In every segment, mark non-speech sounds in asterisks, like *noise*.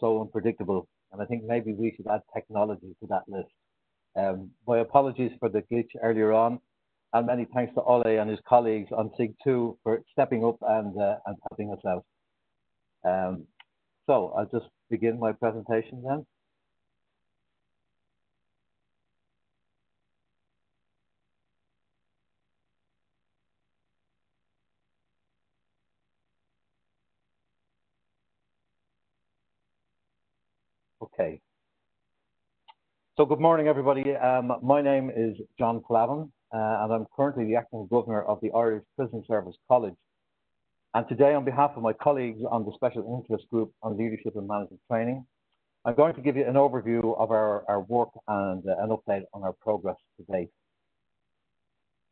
so unpredictable, and I think maybe we should add technology to that list. Um, my apologies for the glitch earlier on, and many thanks to Ole and his colleagues on SIG2 for stepping up and, uh, and helping us out. Um, so I'll just begin my presentation then. Okay. So good morning, everybody. Um, my name is John Flavin, uh, and I'm currently the acting governor of the Irish Prison Service College. And today, on behalf of my colleagues on the Special Interest Group on Leadership and Management Training, I'm going to give you an overview of our, work and uh, an update on our progress to date.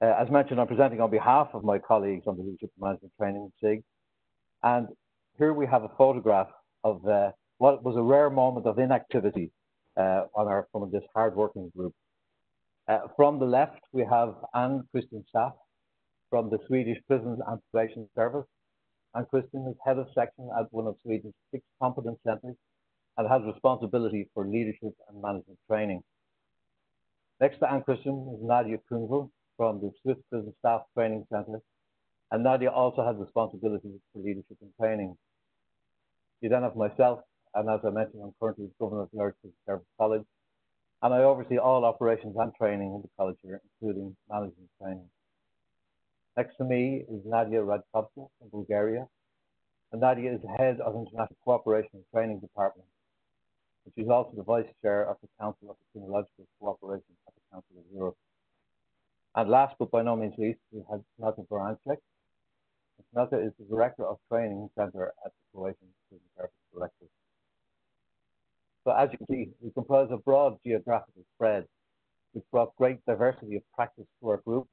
Uh, as mentioned, I'm presenting on behalf of my colleagues on the Leadership and Management Training, SIG. And here we have a photograph of what was a rare moment of inactivity from this hard-working group. Uh, from the left, we have Anne Kristin Staff from the Swedish Prisons and Probation Service. Anne Kristin is head of section at one of Sweden's six competence centres and has responsibility for leadership and management training. Next to Anne Kristin is Nadia Kunzel from the Swiss Prison Staff Training Centre, and Nadia also has responsibility for leadership and training. You then have myself, and as I mentioned, I'm currently the Governor of the Irish Service College, and I oversee all operations and training in the college here, including management training. Next to me is Nadia Radkovska from Bulgaria, and Nadia is the head of International Cooperation and Training Department, and she's also the vice chair of the Council of Criminological Cooperation at the Council of Europe. And last but by no means least, we have Nata Baranchek. Nata is the Director of Training Center at the Croatian Prison Service Directorate. So as you can see, we comprise a broad geographical spread, which brought great diversity of practice to our group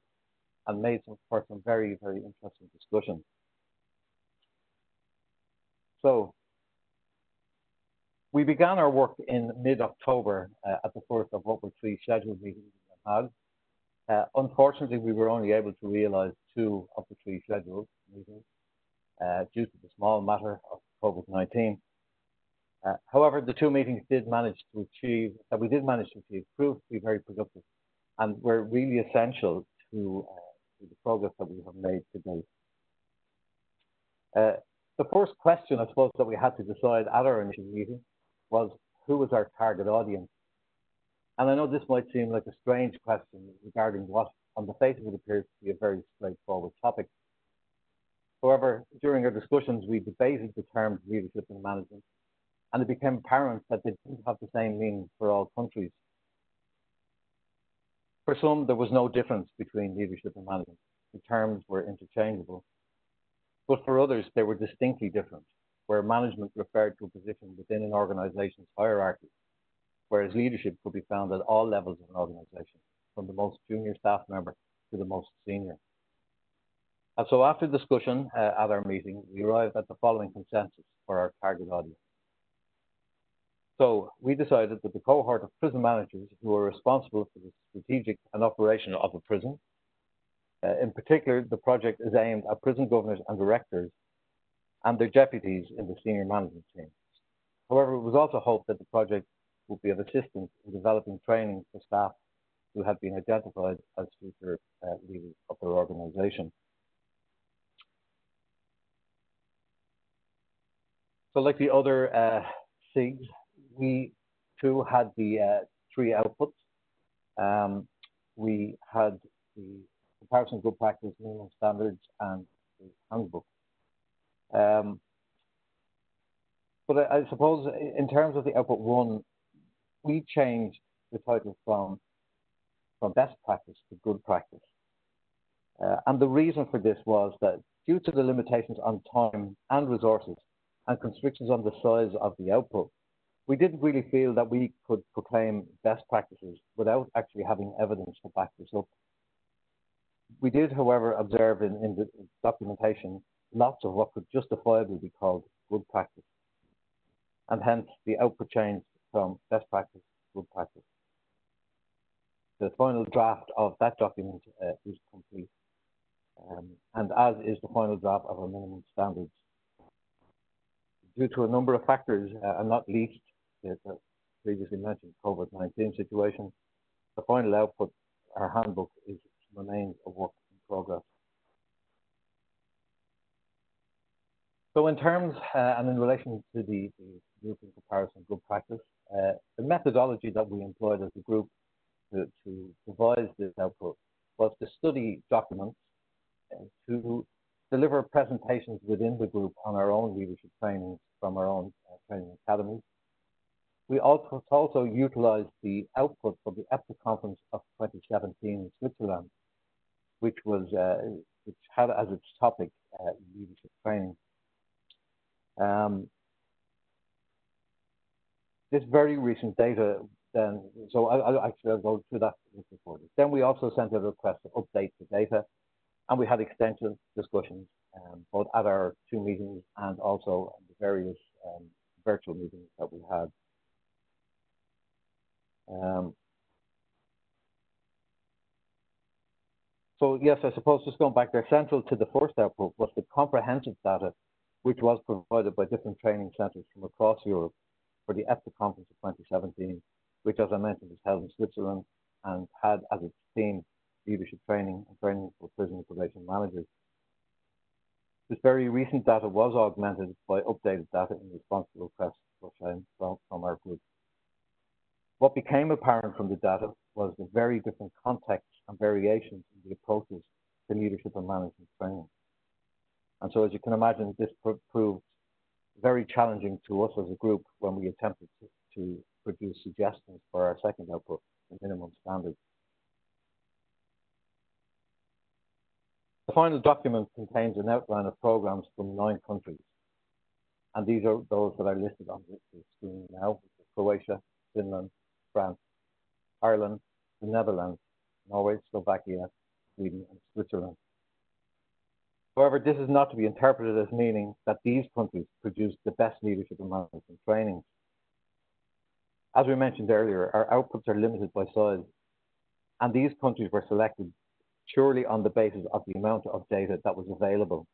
and made for some very, very interesting discussions. So we began our work in mid-October uh, at the first of what were three scheduled meetings. Uh, unfortunately, we were only able to realise two of the three scheduled meetings uh, due to the small matter of COVID-19. Uh, however, the two meetings did manage to achieve, that we did manage to achieve, proved to be very productive and were really essential to, uh, to the progress that we have made to date. Uh, the first question, I suppose, that we had to decide at our initial meeting was who was our target audience? And I know this might seem like a strange question regarding what, on the face of it, appears to be a very straightforward topic. However, during our discussions, we debated the terms leadership and management and it became apparent that they didn't have the same meaning for all countries. For some, there was no difference between leadership and management. The terms were interchangeable. But for others, they were distinctly different, where management referred to a position within an organization's hierarchy, whereas leadership could be found at all levels of an organization, from the most junior staff member to the most senior. And so after discussion uh, at our meeting, we arrived at the following consensus for our target audience. So we decided that the cohort of prison managers who are responsible for the strategic and operational of a prison, uh, in particular, the project is aimed at prison governors and directors and their deputies in the senior management team. However, it was also hoped that the project would be of assistance in developing training for staff who have been identified as future uh, leaders of their organisation. So like the other uh, SIGs, we too had the uh, three outputs. Um, we had the comparison good practice, minimum standards, and the handbook. Um, but I, I, suppose in terms of the output one, we changed the title from from best practice to good practice. Uh, and the reason for this was that due to the limitations on time and resources and constrictions on the size of the output, we didn't really feel that we could proclaim best practices without actually having evidence to back this up. We did, however, observe in, in the documentation lots of what could justifiably be called good practice, and hence the output changed from best practice to good practice. The final draft of that document uh, is complete, um, and as is the final draft of our minimum standards due to a number of factors, uh, and not least the, previously mentioned COVID-19 situation, the final output, our handbook, is remains a work in progress. So in terms uh, and in relation to the, the grouping comparison good practice, uh, the methodology that we employed as a group to, to devise this output was to study documents, uh, to deliver presentations within the group on our own leadership trainings from our own uh, training academies. We also, also utilized the output from the EPTA conference of 2017 in Switzerland, which was uh, which had as its topic uh, leadership training. Um, this very recent data then, so I, I actually I'll go through that before this. Then we also sent a request to update the data, and we had extensive discussions um, both at our two meetings and also the various um, virtual meetings that we had. Um, so yes, I suppose just going back there, central to the first output was the comprehensive data, which was provided by different training centres from across Europe for the EPTA conference of 2017, which, as I mentioned, was held in Switzerland and had as its theme leadership training and training for prison and probation managers. This very recent data was augmented by updated data in response to requests from our group. What became apparent from the data was the very different contexts and variations in the approaches to leadership and management training. And so, as you can imagine, this proved very challenging to us as a group when we attempted to, to produce suggestions for our second output, the minimum standard. The final document contains an outline of programs from nine countries. And these are those that are listed on the screen now, Croatia, Finland, France, Ireland, the Netherlands, Norway, Slovakia, Sweden, and Switzerland. However, this is not to be interpreted as meaning that these countries produce the best leadership and management trainings. As we mentioned earlier, our outputs are limited by size, and these countries were selected purely on the basis of the amount of data that was available.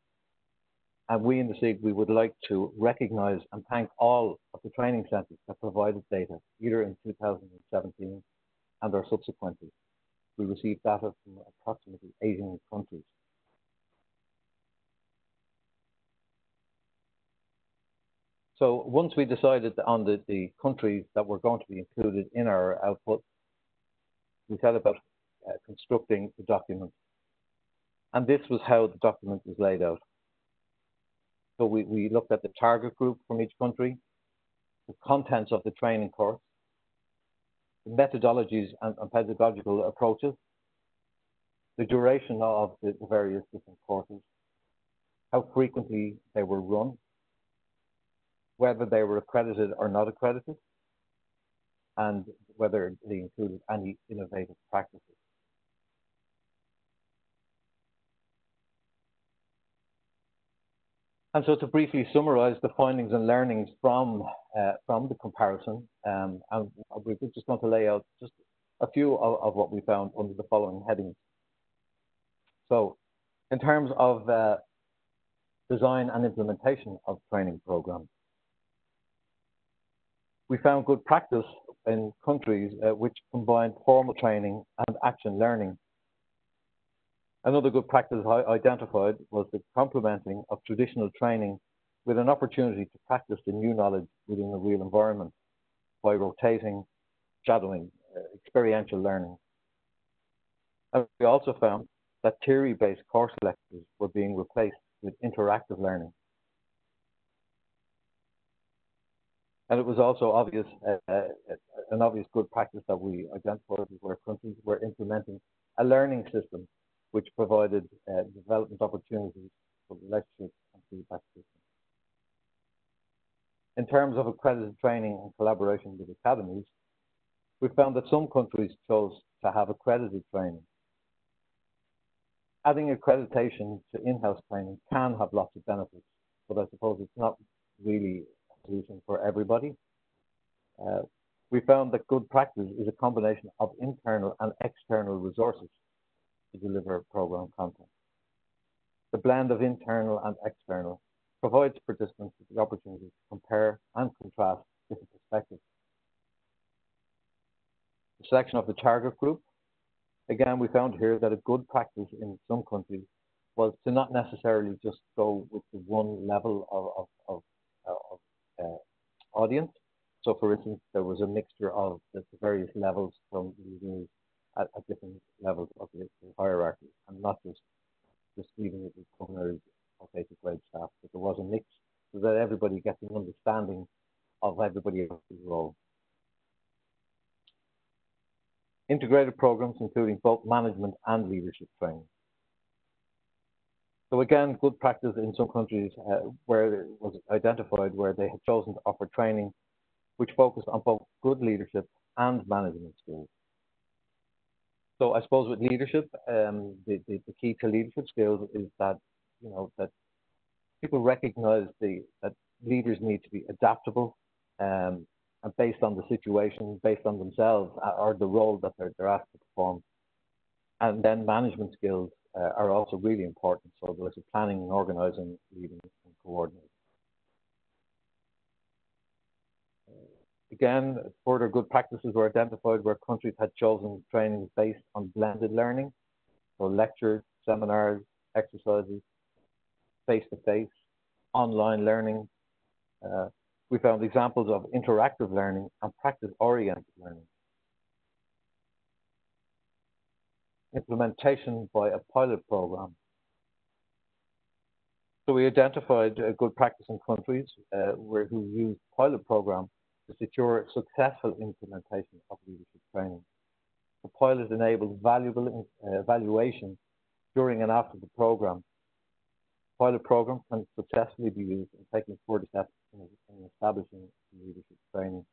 And we in the SIG, we would like to recognize and thank all of the training centers that provided data, either in 2017 and or subsequently. We received data from approximately 18 countries. So once we decided on the, the countries that were going to be included in our output, we set about uh, constructing the document. And this was how the document was laid out. So we, we looked at the target group from each country, the contents of the training course, the methodologies and, and pedagogical approaches, the duration of the various different courses, how frequently they were run, whether they were accredited or not accredited, and whether they included any innovative practices. And so to briefly summarize the findings and learnings from, uh, from the comparison, um, and we're just want to lay out just a few of, of, what we found under the following headings. So in terms of uh, design and implementation of training programs, we found good practice in countries uh, which combined formal training and action learning. Another good practice I identified was the complementing of traditional training with an opportunity to practice the new knowledge within a real environment by rotating, shadowing, uh, experiential learning. And we also found that theory-based course lectures were being replaced with interactive learning. And it was also obvious, uh, uh, an obvious good practice that we identified where countries were implementing a learning system which provided uh, development opportunities for relationships and feedback. In terms of accredited training and collaboration with academies, we found that some countries chose to have accredited training. Adding accreditation to in-house training can have lots of benefits, but I suppose it's not really a solution for everybody. Uh, we found that good practice is a combination of internal and external resources to deliver program content. The blend of internal and external provides participants with the opportunity to compare and contrast different perspectives. The selection of the target group. Again, we found here that a good practice in some countries was to not necessarily just go with the one level of, of, of, of uh, audience. So, for instance, there was a mixture of the, various levels from at, at, different levels of the, the, hierarchy, and not just just leaving it with governors or basic grade staff, but there was a mix so that everybody gets an understanding of everybody else's role. Integrated programs including both management and leadership training. So again, good practice in some countries uh, where it was identified where they had chosen to offer training which focused on both good leadership and management skills. So I suppose with leadership, um, the, the, the, key to leadership skills is that you know that people recognize the that leaders need to be adaptable um, and based on the situation, based on themselves or the role that they're, they're asked to perform. And then management skills uh, are also really important. So there's planning and organizing, leading and coordinating. Again, further good practices were identified where countries had chosen training based on blended learning, so lectures, seminars, exercises, face-to-face, online learning. Uh, we found examples of interactive learning and practice-oriented learning. implementation by a pilot program. So we identified good practice in countries uh, where, who use pilot program to secure successful implementation of leadership training. The pilot enables valuable uh, evaluation during and after the program. Pilot program can successfully be used in taking further steps in, in establishing leadership training.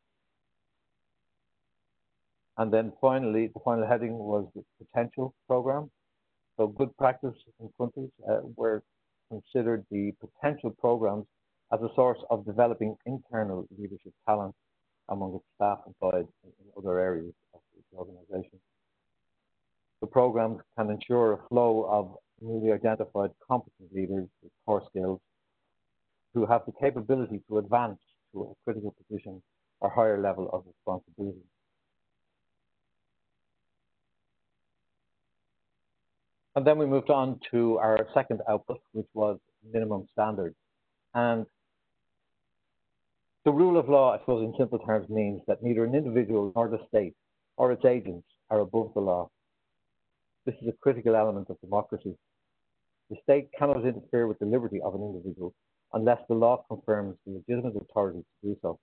And then finally, the final heading was the potential program. So good practice in countries uh, were considered the potential programs as a source of developing internal leadership talent among its staff employed in, other areas of the organization. The programs can ensure a flow of newly identified competent leaders with core skills who have the capability to advance to a critical position or higher level of responsibility. And then we moved on to our second output, which was minimum standards. And the rule of law, I suppose, in simple terms, means that neither an individual nor the state or its agents are above the law. This is a critical element of democracy. The state cannot interfere with the liberty of an individual unless the law confirms the legitimate authority to do so.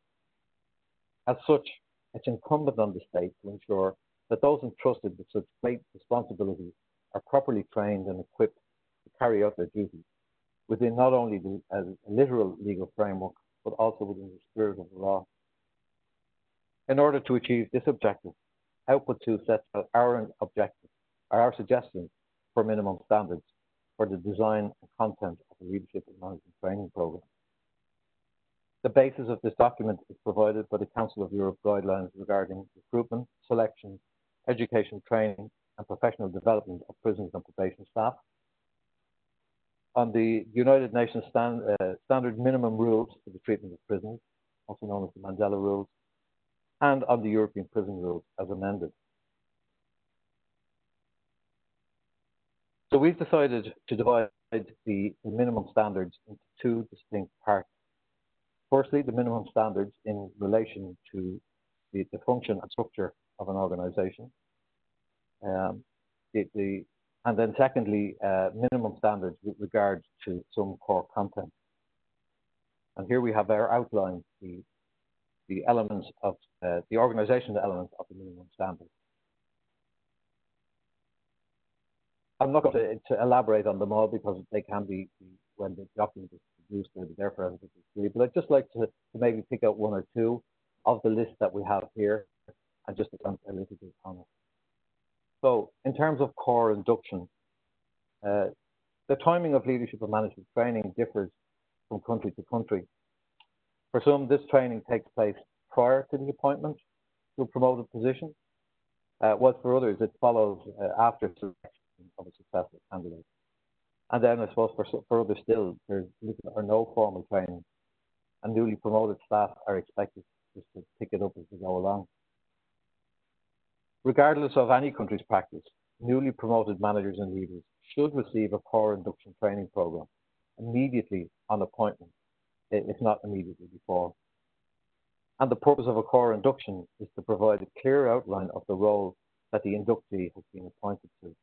As such, it's incumbent on the state to ensure that those entrusted with such great responsibilities are properly trained and equipped to carry out their duties within not only the uh, literal legal framework, but also within the spirit of the law. In order to achieve this objective, Output 2 sets out our objectives, our suggestions for minimum standards for the design and content of the Leadership and Management Training Programme. The basis of this document is provided by the Council of Europe guidelines regarding recruitment, selection, education training, and professional development of prisons and probation staff. On the United Nations stand, uh, Standard Minimum Rules for the Treatment of Prisoners, also known as the Mandela Rules, and on the European Prison Rules as amended. So we've decided to divide the, the minimum standards into two distinct parts. Firstly, the minimum standards in relation to the, the function and structure of an organization. Um, the, the, and then secondly, uh, minimum standards with regard to some core content. And here we have our outline the, the elements of uh, the organizational elements of the minimum standards. I'm not going to, to, elaborate on them all because they can be, when the document is produced, they'll be there for see. But I'd just like to, to maybe pick out one or two of the list that we have here and just to a little bit on it. So, in terms of core induction, uh, the timing of leadership and management training differs from country to country. For some, this training takes place prior to the appointment to a promoted position, uh, whilst for others, it follows uh, after selection of a successful candidate. And then I suppose for, for others still, there's little or no formal training, and newly promoted staff are expected just to pick it up as they go along. Regardless of any country's practice, newly promoted managers and leaders should receive a core induction training program immediately on appointment, if not immediately before. And the purpose of a core induction is to provide a clear outline of the role that the inductee has been appointed to,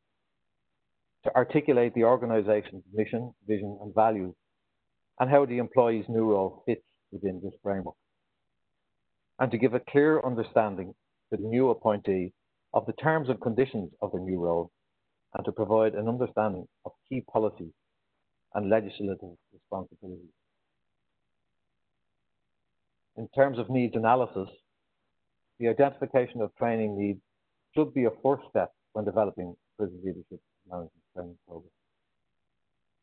to articulate the organisation's mission, vision, and values, and how the employee's new role fits within this framework, and to give a clear understanding to the new appointee of the terms and conditions of the new role, and to provide an understanding of key policies and legislative responsibilities. In terms of needs analysis, the identification of training needs should be a first step when developing prison leadership management training programs.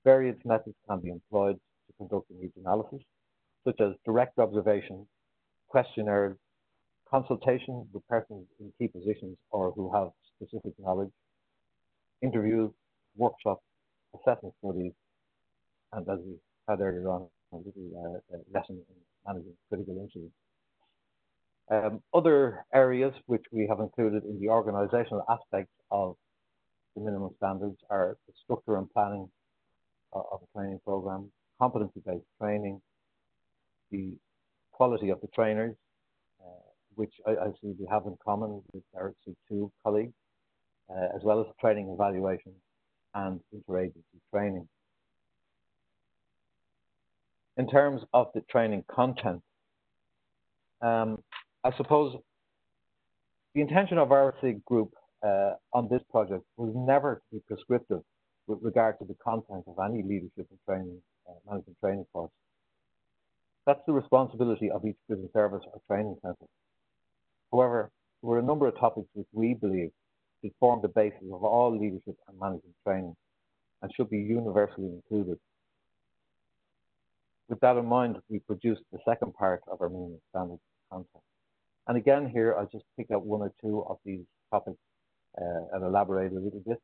Various methods can be employed to conduct a needs analysis, such as direct observation, questionnaires, consultation with persons in key positions or who have specific knowledge, interviews, workshops, assessment studies, and as we had earlier on, a little uh, lesson in managing critical incidents. Um, other areas which we have included in the organisational aspects of the minimum standards are the structure and planning of, of training program, competency-based training, the quality of the trainers, uh, which I, see we have in common with our C2 colleagues, uh, as well as training evaluation and interagency training. In terms of the training content, um, I suppose the intention of our SIG group uh, on this project was never to be prescriptive with regard to the content of any leadership and training, uh, management training course. That's the responsibility of each prison service or training centre. However, there were a number of topics which we believe should form the basis of all leadership and management training and should be universally included. With that in mind, we produced the second part of our minimum standards content. And again, here I'll just pick out one or two of these topics uh, and elaborate a little bit.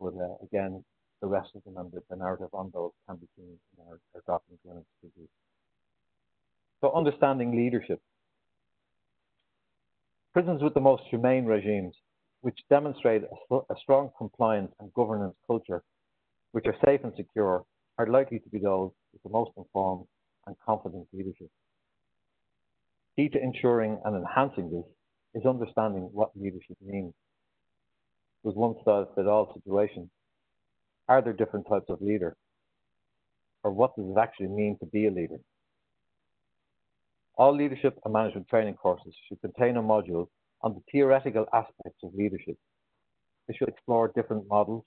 But uh, again, the rest of them and the, the, narrative on those can be seen in our, our document when it's produced. So understanding leadership. Prisons with the most humane regimes, which demonstrate a, strong compliance and governance culture, which are safe and secure, are likely to be those with the most informed and confident leadership. Key to ensuring and enhancing this is understanding what leadership means. Does one style fit all situations? Are there different types of leader? Or what does it actually mean to be a leader? All leadership and management training courses should contain a module on the theoretical aspects of leadership. They should explore different models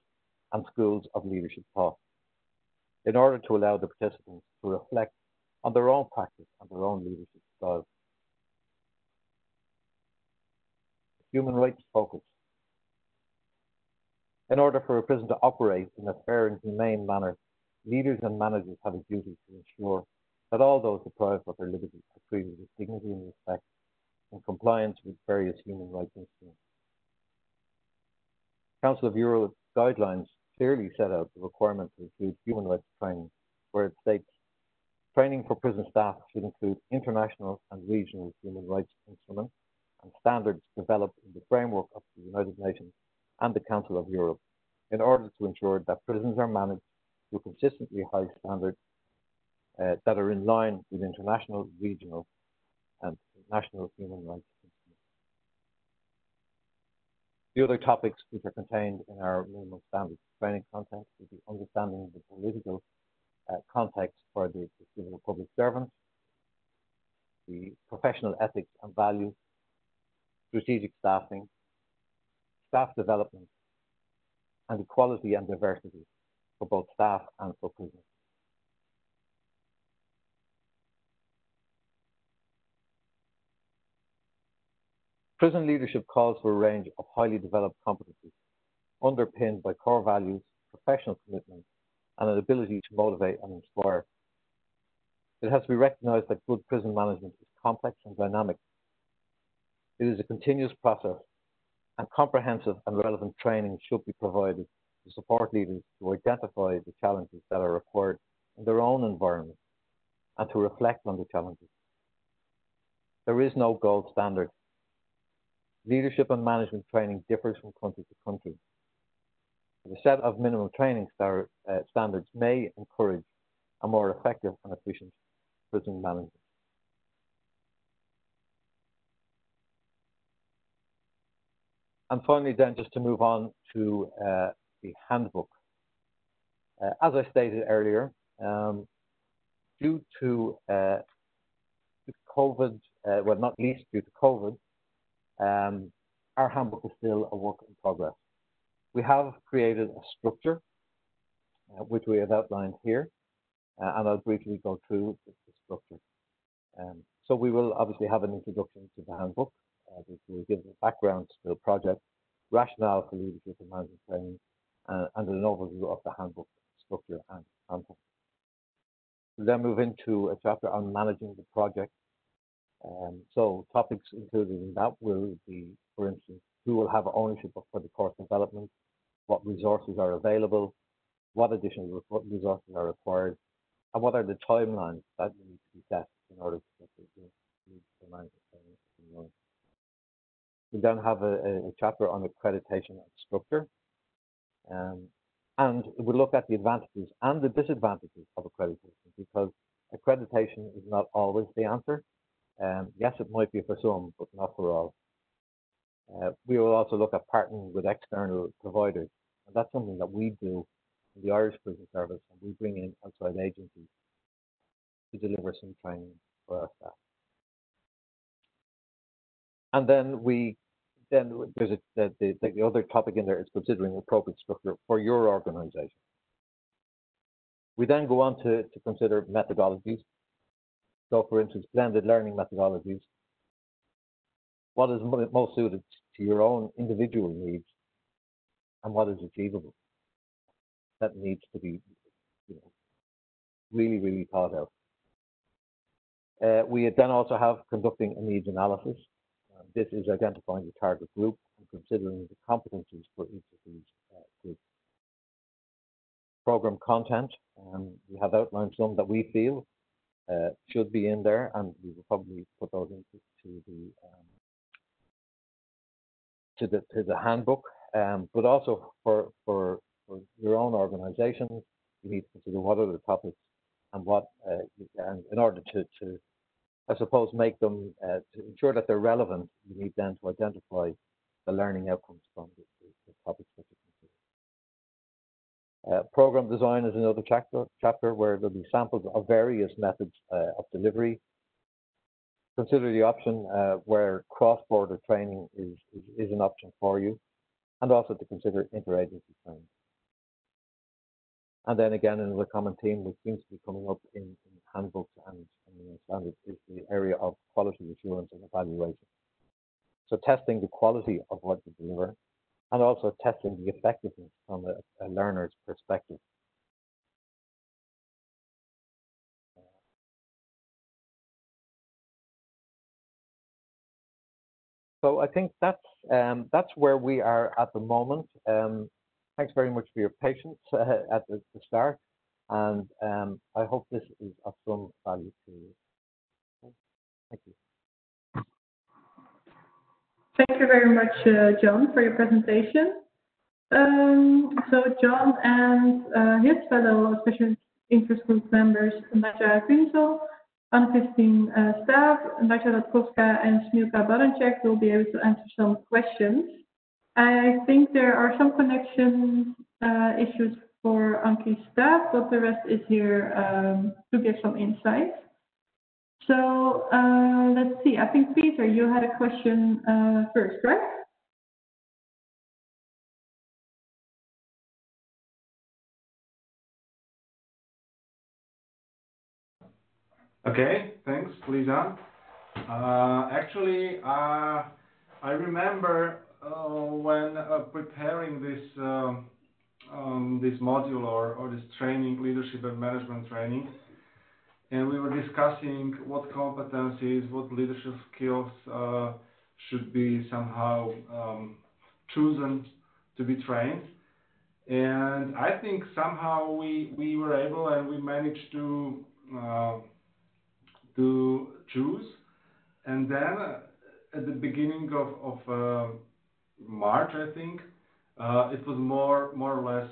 and schools of leadership thought in order to allow the participants to reflect on their own practice and their own leadership style. Human rights focus. In order for a prison to operate in a fair and humane manner, leaders and managers have a duty to ensure that all those deprived of their liberty treated with dignity and respect in compliance with various human rights instruments. Council of Europe guidelines clearly set out the requirement to include human rights training, where it states training for prison staff should include international and regional human rights instruments and standards developed in the framework of the United Nations and the Council of Europe in order to ensure that prisons are managed to consistently high standards uh, that are in line with international, regional, and national human rights the other topics which are contained in our minimum standards training content would be understanding the political uh, context for the, the civil public servants, the professional ethics and values, strategic staffing, staff development, and equality and diversity for both staff and for prisoners. Prison leadership calls for a range of highly developed competencies, underpinned by core values, professional commitment, and an ability to motivate and inspire. It has to be recognised that good prison management is complex and dynamic. It is a continuous process, and comprehensive and relevant training should be provided to to support leaders to identify the challenges that are required in their own environment and to reflect on the challenges. There is no gold standard. Leadership and management training differs from country to country. The set of minimum training star, uh, standards may encourage a more effective and efficient prison management. And finally, then, just to move on to uh, the handbook. Uh, as I stated earlier, um, due to uh, COVID, uh, well, not least due to COVID, our handbook is still a work in progress. We have created a structure, uh, which we have outlined here, uh, and I'll briefly go through the, structure. Um, so we will obviously have an introduction to the handbook, uh, which will give the background to the project, rationale for leadership and management training, and an overview of the handbook structure and content. We'll then move into a chapter on managing the project. Um, so topics included in that will be, for instance, who will have ownership of, for the course development, what resources are available, what additional resources are required, and what are the timelines that need to be set in order to get the, management. We then have a, a, chapter on accreditation and structure. Um, and we look at the advantages and the disadvantages of accreditation because accreditation is not always the answer. Um, yes, it might be for some, but not for all. Uh, we will also look at partnering with external providers, and that's something that we do in the Irish Prison Service, and we bring in outside agencies to deliver some training for our staff. And then we, then there's a, the, the, the other topic in there is considering appropriate structure for your organization. We then go on to, to consider methodologies. So for instance, blended learning methodologies. What is most suited to your own individual needs and what is achievable. That needs to be you know, really, really thought out. Uh, we then also have conducting a needs analysis. Uh, this is identifying the target group and considering the competencies for each of these uh, groups. Program content, um, we have outlined some that we feel uh, should be in there, and we will probably put those into the um, to the to the handbook. Um, but also for, for for your own organisation, you need to consider what are the topics and what uh, and in order to to I suppose, make them uh, to ensure that they're relevant, you need then to identify the learning outcomes from the, the, the topics that you. Uh, program design is another chapter, chapter where there'll be samples of various methods uh, of delivery. Consider the option uh, where cross-border training is, is, is an option for you, and also to consider interagency training. And then again, another common theme which seems to be coming up in, in handbooks and, and standards is the area of quality assurance and evaluation. So testing the quality of what you deliver and also testing the effectiveness from a, a learner's perspective. So I think that's um, that's where we are at the moment. Um, Thanks very much for your patience uh, *laughs* at the, the, start, and um, I hope this is of some value to you. Thank you. Thank you very much, uh, John, for your presentation. Um, so John and uh, his fellow special interest group members, Nadja Kunzel, Anne-Christine uh, Stav, Nadja and Smilka Baranchek will be able to answer some questions. I think there are some connection uh, issues for Anki's staff, but the rest is here um, to give some insight. So uh, let's see. I think Peter, you had a question uh, first, right? Okay, thanks, Lisa. Uh, actually, uh, I remember uh, when uh, preparing this um, um, this module or, or this training, leadership and management training, and we were discussing what competencies, what leadership skills uh, should be somehow um, chosen to be trained. And I think somehow we, we were able and we managed to, uh, to choose. And then uh, at the beginning of, of uh, March, I think, uh, it was more, more or less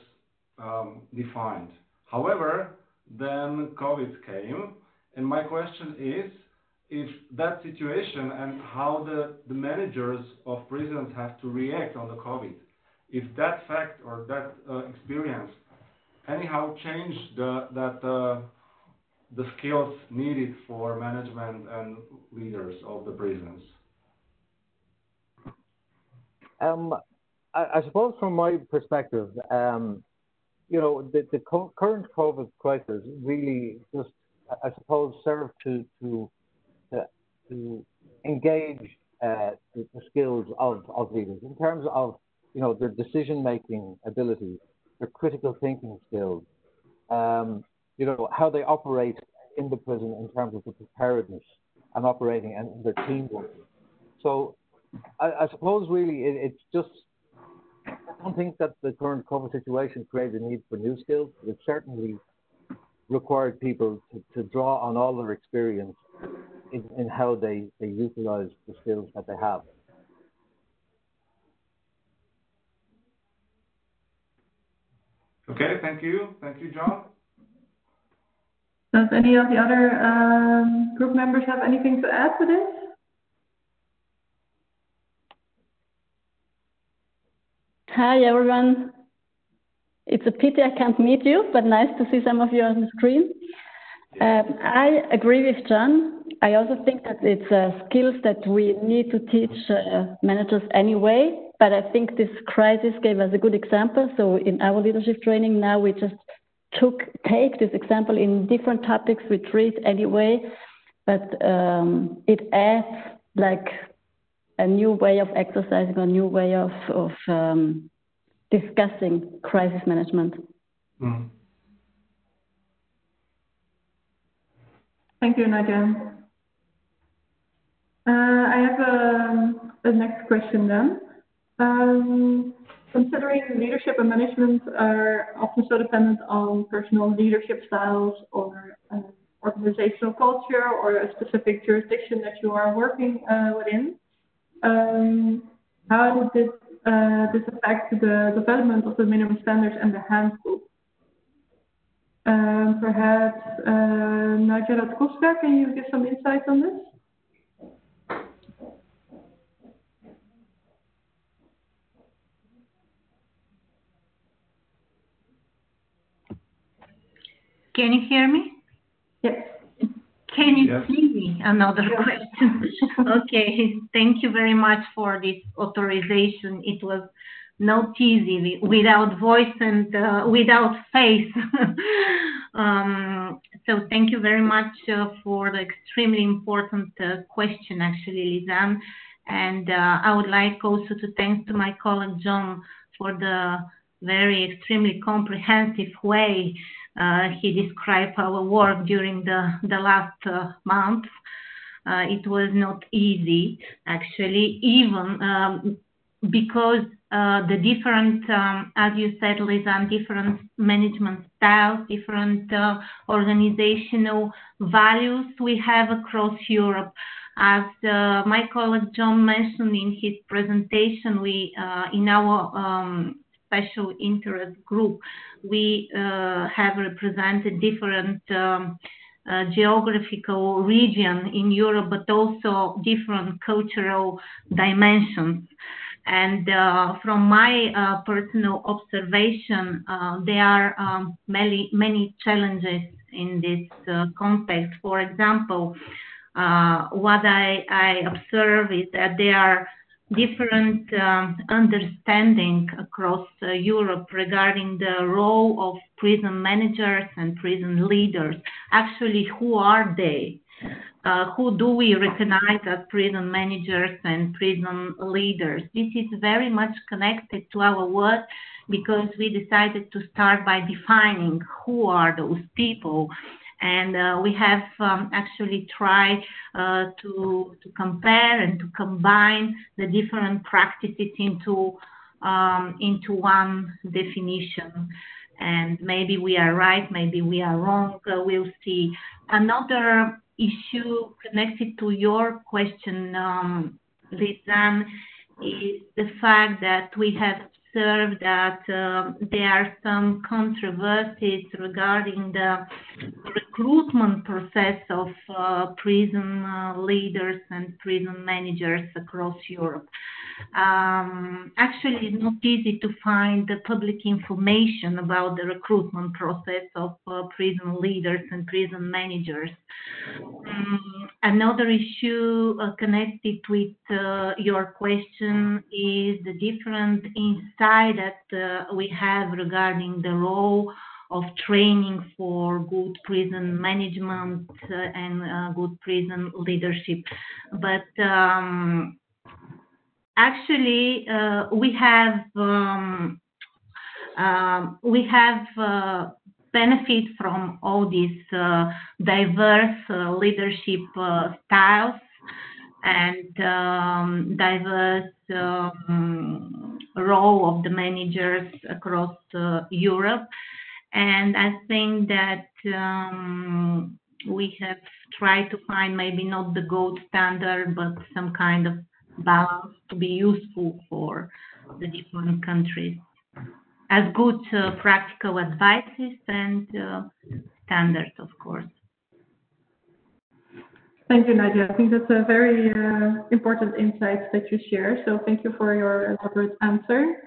um, defined. However, then COVID came, and my question is, if that situation and how the, the managers of prisons have to react on the COVID, if that fact or that uh, experience anyhow changed the, that uh, the skills needed for management and leaders of the prisons. Um, I, suppose from my perspective, um, you know, the, the co- current COVID crisis really just, I suppose, served to to to, to engage uh, the, the, skills of, of leaders in terms of, you know, their decision-making abilities, their critical thinking skills, um, you know, how they operate in the prison in terms of the preparedness and operating and their teamwork. So I, I suppose really it, it's just I don't think that the current COVID situation created a need for new skills. It certainly required people to, to draw on all their experience in, in how they, they utilize the skills that they have. Okay, thank you. Thank you, John. Does any of the other um, group members have anything to add to this? Hi, everyone. It's a pity I can't meet you, but nice to see some of you on the screen. Um, I agree with John. I also think that it's uh, skills that we need to teach uh, managers anyway, but I think this crisis gave us a good example. So in our leadership training now, we just took take this example in different topics we treat anyway, but um, it adds like a new way of exercising, a new way of, of um, discussing crisis management. Mm. Thank you, Nadia. Uh, I have um, a next question then. Um, considering leadership and management are often so dependent on personal leadership styles or uh, organizational culture or a specific jurisdiction that you are working uh, within, um, how did uh, this affect the development of the minimum standards and the handbook? Um, perhaps uh, Radkowska, can you give some insight on this? Can you hear me? Yes. Can you yes. see me? Another yes. question. *laughs* okay, thank you very much for this authorization. It was not easy without voice and uh, without face. *laughs* um, so thank you very much uh, for the extremely important uh, question, actually, Lizanne. And uh, I would like also to thank to my colleague John for the very extremely comprehensive way he described our work during the, the last uh, month. Uh, it was not easy, actually, even um, because uh, the different, um, as you said, Lizanne, different management styles, different uh, organizational values we have across Europe. As uh, my colleague John mentioned in his presentation, we in our um, special interest group, we uh, have represented different um, uh, geographical region in Europe, but also different cultural dimensions. And uh, from my uh, personal observation, uh, there are um, many many challenges in this uh, context. For example, what I, I observe is that there are different um, understanding across uh, Europe regarding the role of prison managers and prison leaders. Actually, who are they? Uh, who do we recognize as prison managers and prison leaders? This is very much connected to our work because we decided to start by defining who are those people and uh, we have um, actually tried uh, to, to compare and to combine the different practices into um, into one definition. And maybe we are right, maybe we are wrong. Uh, we'll see. Another issue connected to your question, um, Lizanne, is the fact that we have observed that uh, there are some controversies regarding the recruitment process of uh, prison uh, leaders and prison managers across Europe. Um, actually, it's not easy to find the public information about the recruitment process of uh, prison leaders and prison managers. Um, another issue uh, connected with uh, your question is the different insight that uh, we have regarding the role of training for good prison management and good prison leadership. But um, actually uh, we have um, um, we have uh, benefit from all these uh, diverse uh, leadership uh, styles and um, diverse um, role of the managers across Europe. And I think that um, we have tried to find maybe not the gold standard, but some kind of balance to be useful for the different countries as good uh, practical advices and uh, standards, of course. Thank you, Nadia. I think that's a very uh, important insight that you share. So thank you for your elaborate answer.